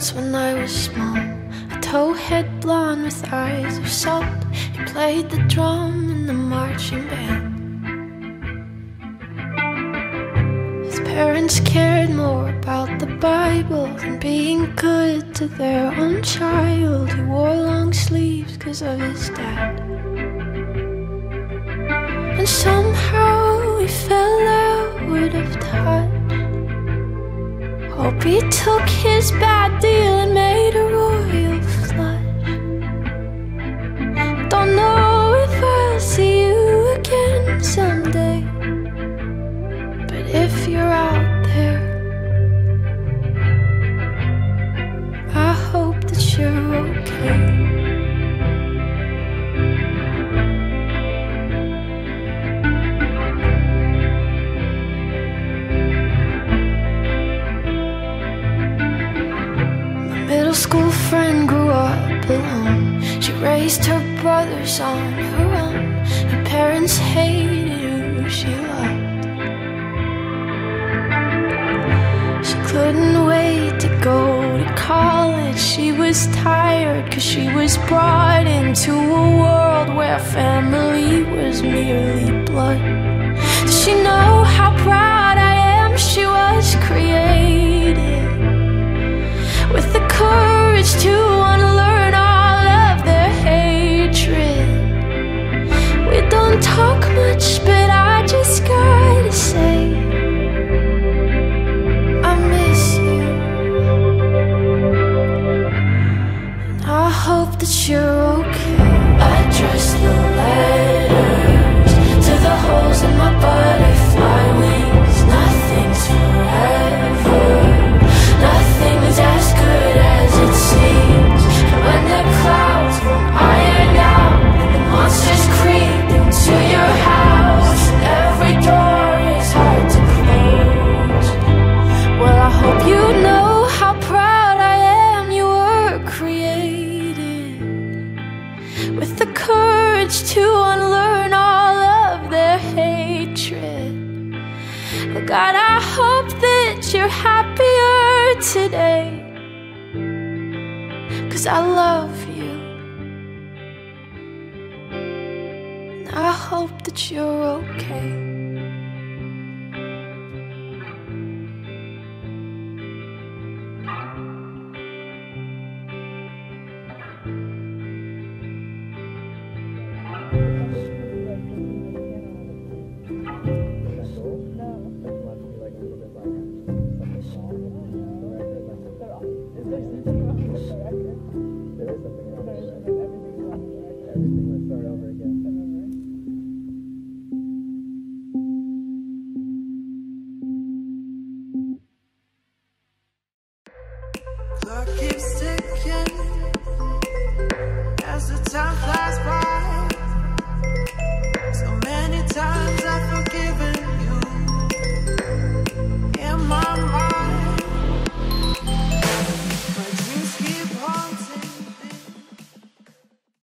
once when I was small. A towhead blonde with eyes of salt. He played the drum in the marching band. His parents cared more about the Bible than being good to their own child. He wore long sleeves because of his dad. And somehow we fell out of touch. Hope he took his bad deal and made a royal school friend grew up alone. She raised her brothers on her own. Her parents hated who she loved. She couldn't wait to go to college. She was tired cause she was brought into a world where family was merely blood. Does she know how proud that you're okay. The letters God, I hope that you're happier today. Cause I love you. And I hope that you're okay. Clock keeps ticking as the time flies by.